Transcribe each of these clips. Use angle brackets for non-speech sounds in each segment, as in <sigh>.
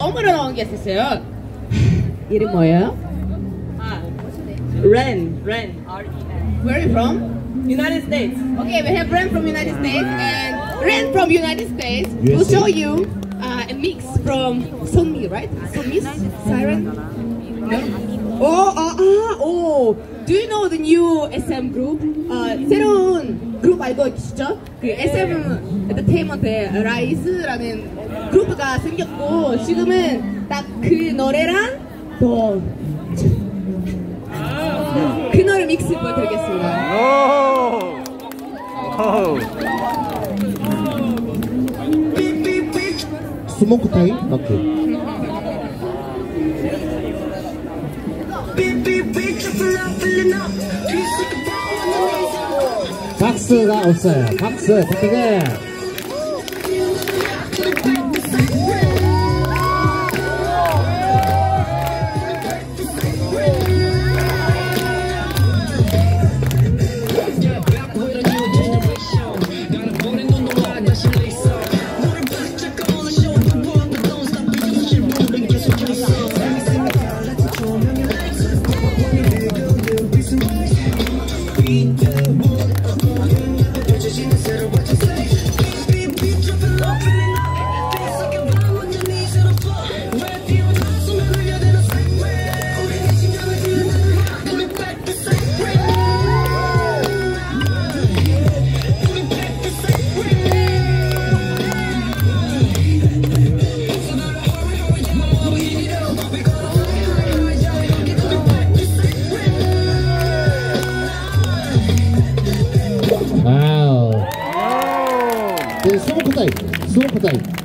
처음으로 나온 게 있었어요. 이름 뭐예요? 아, Ren, Ren, Where are you from? United States. Okay, we have Ren from United States and Ren from United States will USA. show you uh, a mix from Sonmi, right? Sonmi? Siren? No? Oh, 아, 아, 오. Do you know the new SM group? 어, 새로운 그룹 알고 계시죠? 그 SM 엔터테인먼트의 라이즈라는 그룹가 생겼고 지금은 딱 그 노래랑 더그 노래 믹스 보여드리겠습니다. 타임? 오케 박스가 없어요. 박스, 어떻게? 스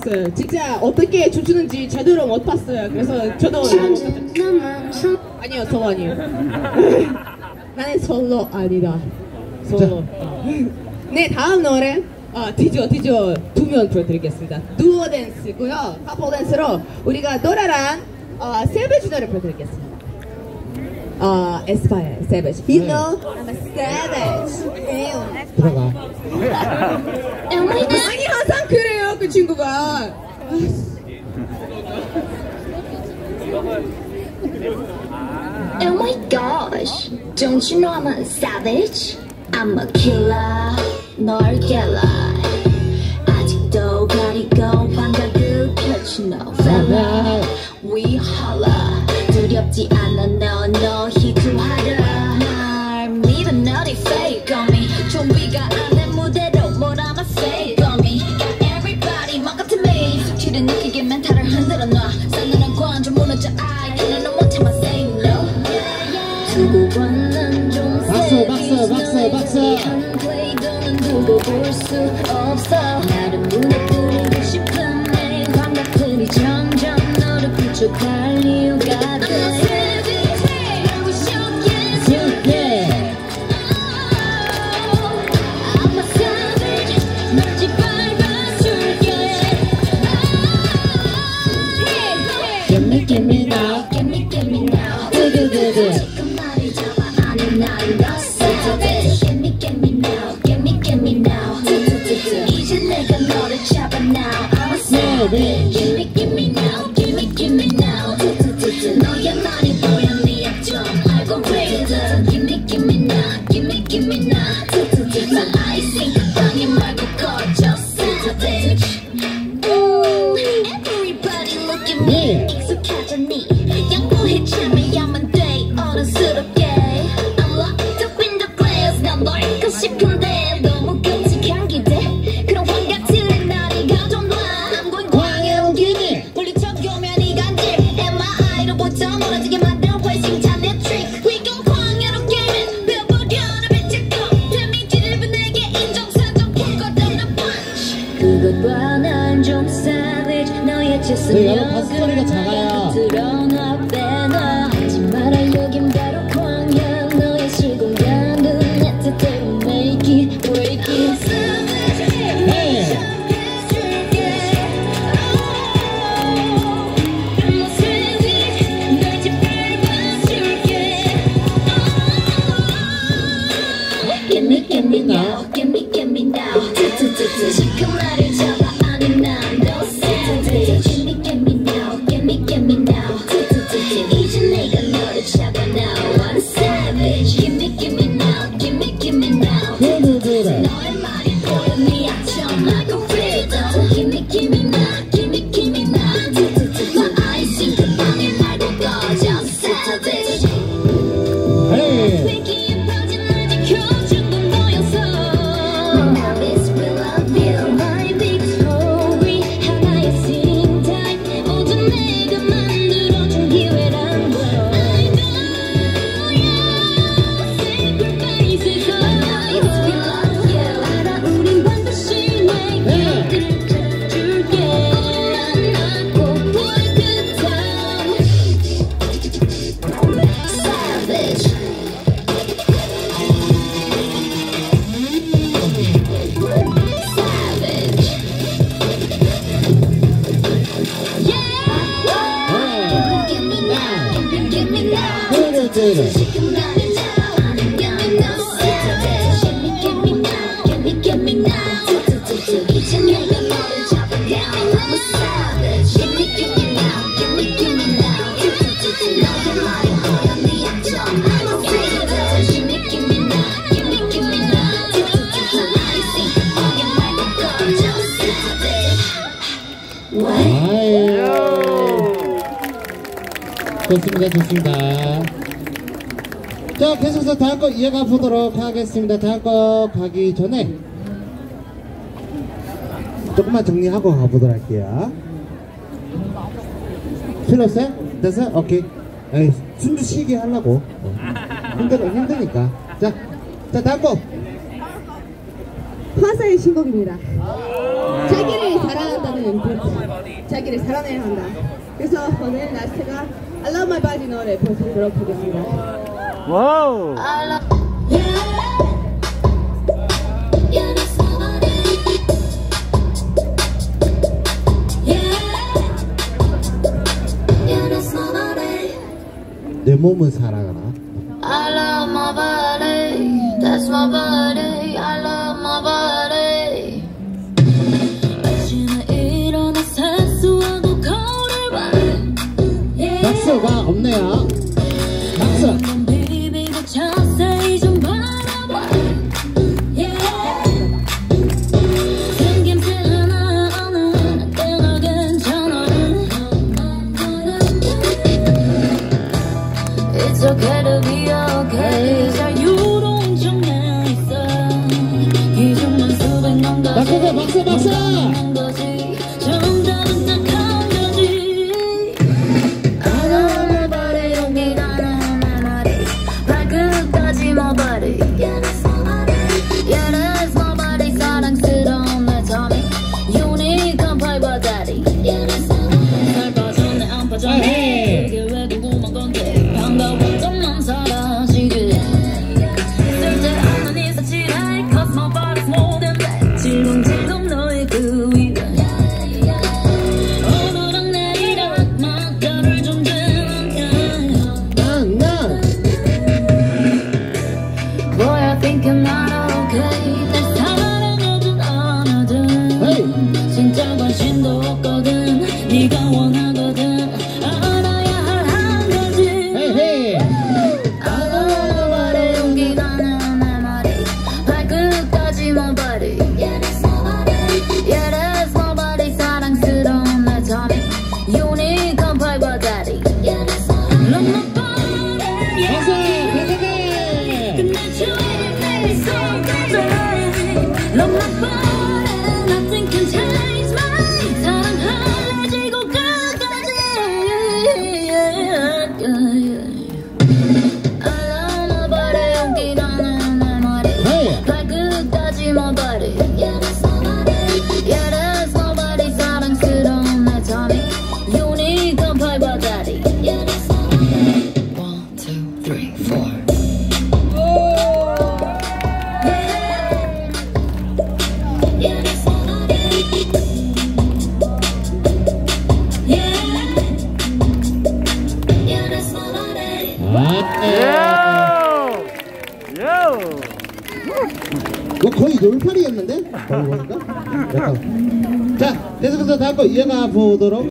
갑작스러웠어요. 진짜 어떻게 춤추는지 제대로 못 봤어요. 그래서 저도 너무 깜짝- 아니요, 저 아니요. <laughs> 나는 솔로 아니다. 솔로. 네, 다음 노래 어, 디저 디저 두명 보여드리겠습니다. 두오 댄스고요. 커플 댄스로 우리가 노래랑 어, 세베지 노래 보여드리겠습니다. 어, 에스파의 세베지. You know, I'm a savage. 들어가. <laughs> Don't you know I'm a savage? I'm a killer, not killer. 박수, 박수, 박수, 박수. 나를 무너뜨리고 싶은 내 감각들이 점점 너를 부족할 이유가 돼 beach. 싶습니다. 네, 여러분 박수소리가 작아요. Cause Give me now, give me, give me now. Data, data. She can run it down. Give me now, yeah. Give me, give me now, give me, give me now. Data, data. Each and every 좋습니다, 좋습니다. 자, 계속해서 다음 거 이어가 보도록 하겠습니다. 다음 거 가기 전에 조금만 정리하고 가보도록 할게요. 필요 없어요? 됐어요? 오케이. 에이, 숨도 쉬게 하려고. 어. 힘들어, 힘드니까. 자, 자, 다음 거. 화사의 신곡입니다. 자기를 사랑한다는 멘트. 자기를 사랑해야 한다. 그래서 오늘 나스가 I Love My Body 노래 보시도록 하겠습니다. 와우. 내 몸은 살아가나? No, no. 거의 놀팔이였는데? 거의 보니까? 자, 계속해서 다음 거 이어가 보도록